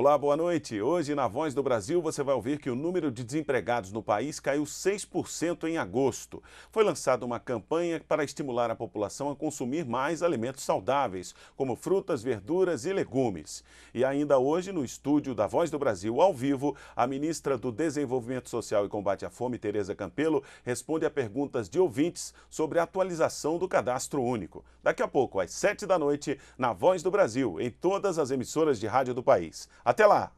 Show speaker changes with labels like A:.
A: Olá, boa noite. Hoje, na Voz do Brasil, você vai ouvir que o número de desempregados no país caiu 6% em agosto. Foi lançada uma campanha para estimular a população a consumir mais alimentos saudáveis, como frutas, verduras e legumes. E ainda hoje, no estúdio da Voz do Brasil, ao vivo, a ministra do Desenvolvimento Social e Combate à Fome, Tereza Campelo, responde a perguntas de ouvintes sobre a atualização do cadastro único. Daqui a pouco, às 7 da noite, na Voz do Brasil, em todas as emissoras de rádio do país. Até lá!